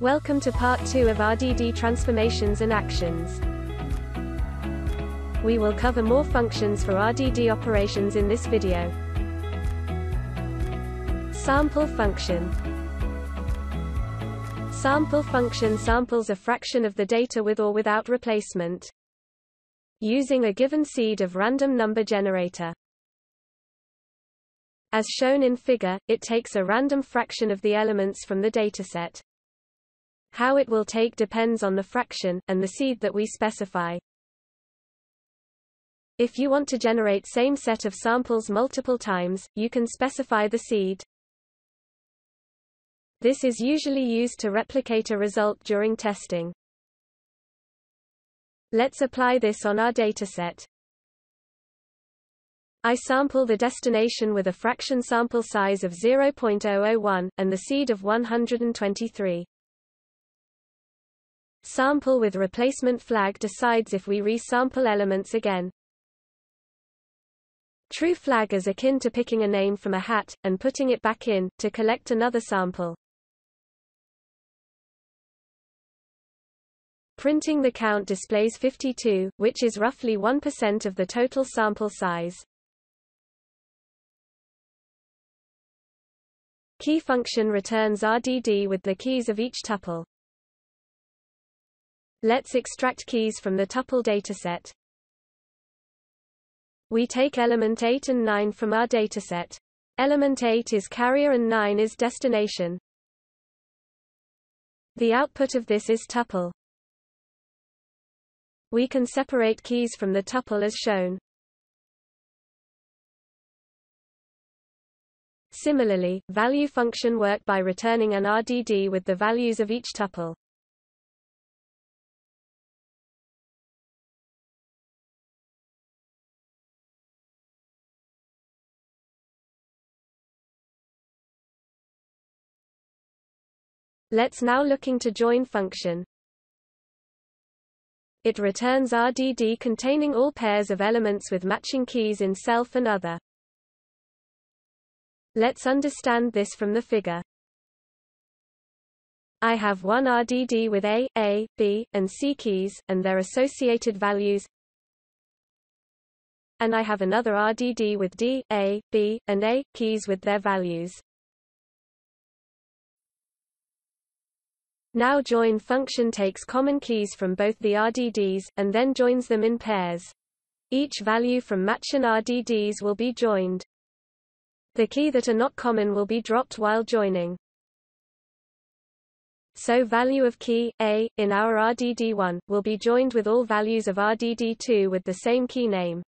Welcome to part 2 of RDD transformations and actions. We will cover more functions for RDD operations in this video. Sample function. Sample function samples a fraction of the data with or without replacement. Using a given seed of random number generator. As shown in figure, it takes a random fraction of the elements from the dataset. How it will take depends on the fraction, and the seed that we specify. If you want to generate same set of samples multiple times, you can specify the seed. This is usually used to replicate a result during testing. Let's apply this on our dataset. I sample the destination with a fraction sample size of 0.001, and the seed of 123. Sample with replacement flag decides if we resample elements again. True flag is akin to picking a name from a hat, and putting it back in, to collect another sample. Printing the count displays 52, which is roughly 1% of the total sample size. Key function returns RDD with the keys of each tuple. Let's extract keys from the tuple dataset. We take element 8 and 9 from our dataset. Element 8 is carrier and 9 is destination. The output of this is tuple. We can separate keys from the tuple as shown. Similarly, value function work by returning an RDD with the values of each tuple. Let's now looking to join function. It returns RDD containing all pairs of elements with matching keys in self and other. Let's understand this from the figure. I have one RDD with A, A, B, and C keys, and their associated values, and I have another RDD with D, A, B, and A, keys with their values. Now join function takes common keys from both the RDDs, and then joins them in pairs. Each value from matching RDDs will be joined. The key that are not common will be dropped while joining. So value of key, A, in our RDD1, will be joined with all values of RDD2 with the same key name.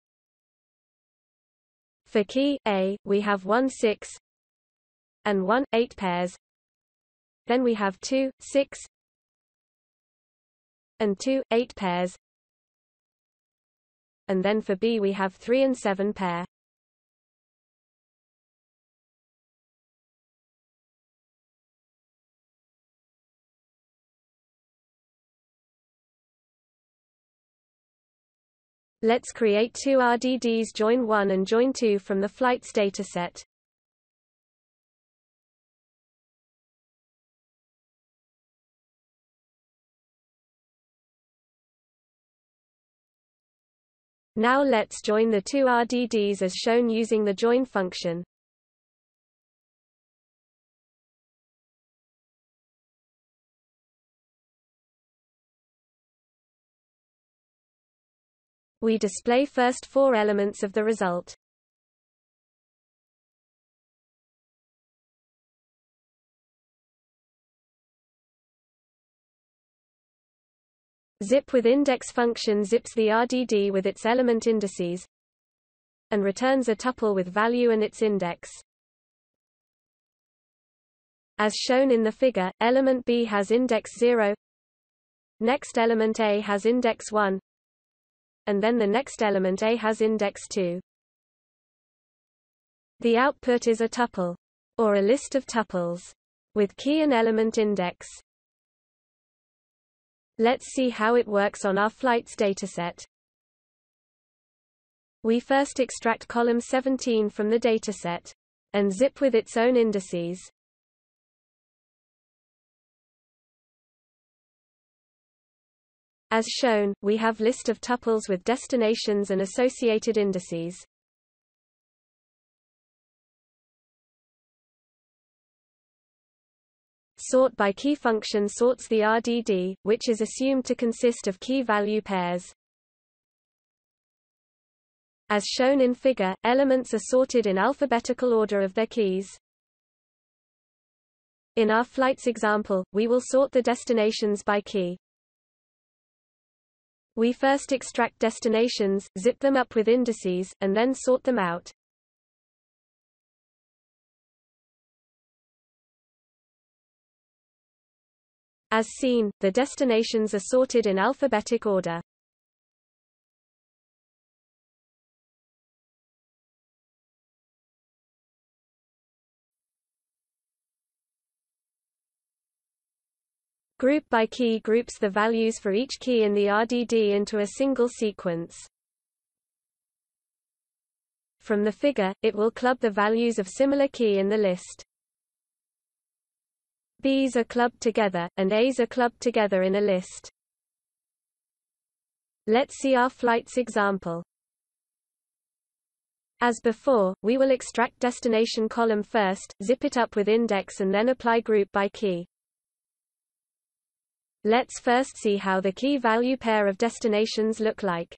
For key, A, we have 1 6 and 1, 8 pairs, then we have 2, 6 and 2, 8 pairs. And then for B we have 3 and 7 pair. Let's create two RDDs join 1 and join 2 from the flights dataset. Now let's join the two RDDs as shown using the join function. We display first four elements of the result. Zip with index function zips the RDD with its element indices and returns a tuple with value and its index. As shown in the figure, element B has index 0, next element A has index 1, and then the next element A has index 2. The output is a tuple, or a list of tuples, with key and element index. Let's see how it works on our flights dataset. We first extract column 17 from the dataset. And zip with its own indices. As shown, we have list of tuples with destinations and associated indices. Sort by key function sorts the RDD, which is assumed to consist of key-value pairs. As shown in figure, elements are sorted in alphabetical order of their keys. In our flights example, we will sort the destinations by key. We first extract destinations, zip them up with indices, and then sort them out. As seen, the destinations are sorted in alphabetic order. Group by key groups the values for each key in the RDD into a single sequence. From the figure, it will club the values of similar key in the list. Bs are clubbed together, and As are clubbed together in a list. Let's see our flights example. As before, we will extract destination column first, zip it up with index and then apply group by key. Let's first see how the key value pair of destinations look like.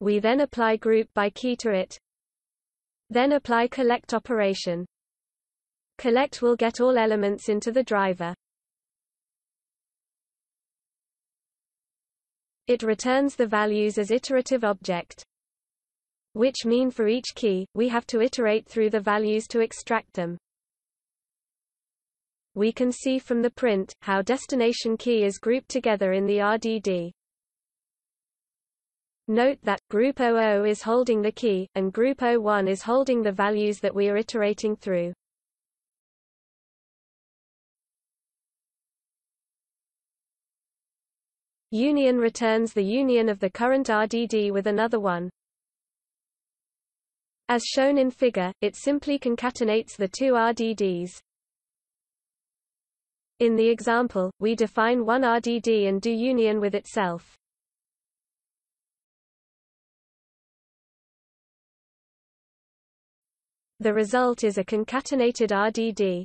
We then apply group by key to it, then apply collect operation. Collect will get all elements into the driver. It returns the values as iterative object. Which mean for each key, we have to iterate through the values to extract them. We can see from the print, how destination key is grouped together in the RDD. Note that, group 00 is holding the key, and group 01 is holding the values that we are iterating through. Union returns the union of the current RDD with another one. As shown in figure, it simply concatenates the two RDDs. In the example, we define one RDD and do union with itself. The result is a concatenated RDD.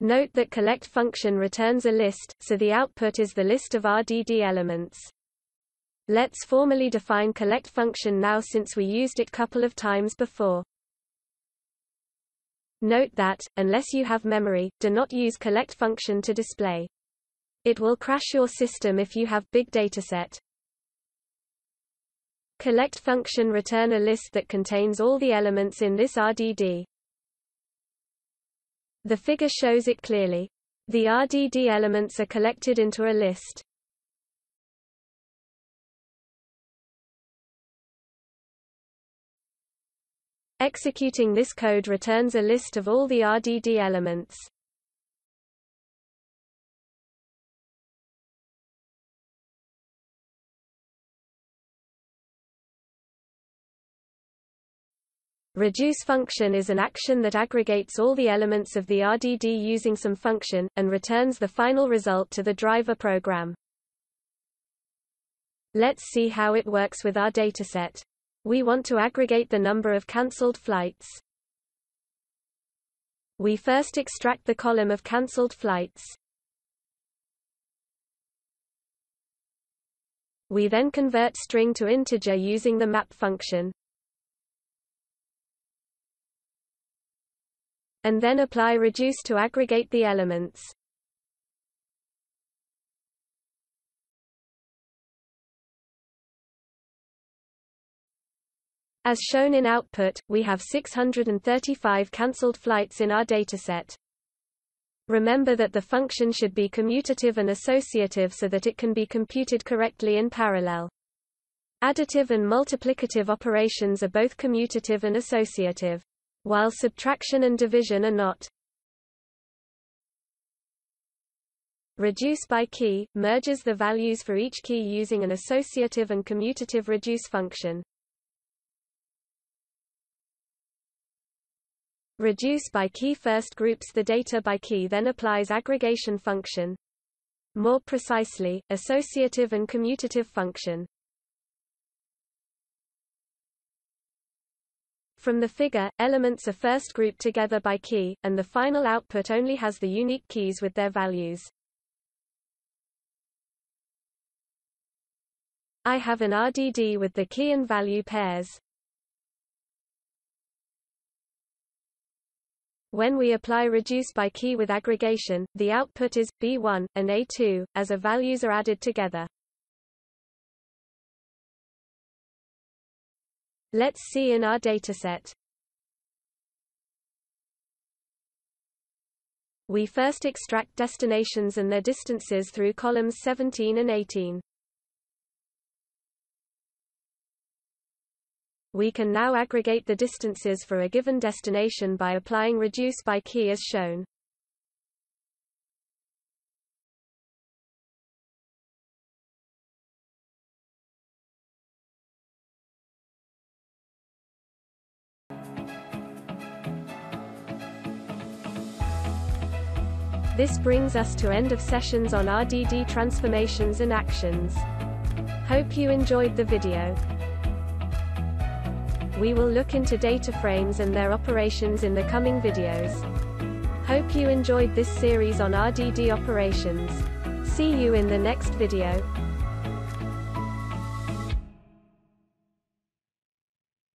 Note that collect function returns a list, so the output is the list of RDD elements. Let's formally define collect function now since we used it couple of times before. Note that, unless you have memory, do not use collect function to display. It will crash your system if you have big dataset. Collect function return a list that contains all the elements in this RDD. The figure shows it clearly. The RDD elements are collected into a list. Executing this code returns a list of all the RDD elements. Reduce function is an action that aggregates all the elements of the RDD using some function, and returns the final result to the driver program. Let's see how it works with our dataset. We want to aggregate the number of cancelled flights. We first extract the column of cancelled flights. We then convert string to integer using the map function. And then apply reduce to aggregate the elements. As shown in output, we have 635 cancelled flights in our dataset. Remember that the function should be commutative and associative so that it can be computed correctly in parallel. Additive and multiplicative operations are both commutative and associative while subtraction and division are not. Reduce by key, merges the values for each key using an associative and commutative reduce function. Reduce by key first groups the data by key then applies aggregation function. More precisely, associative and commutative function. From the figure, elements are first grouped together by key, and the final output only has the unique keys with their values. I have an RDD with the key and value pairs. When we apply reduce by key with aggregation, the output is B1 and A2, as a values are added together. Let's see in our dataset. We first extract destinations and their distances through columns 17 and 18. We can now aggregate the distances for a given destination by applying reduce by key as shown. This brings us to end of sessions on RDD transformations and actions. Hope you enjoyed the video. We will look into data frames and their operations in the coming videos. Hope you enjoyed this series on RDD operations. See you in the next video.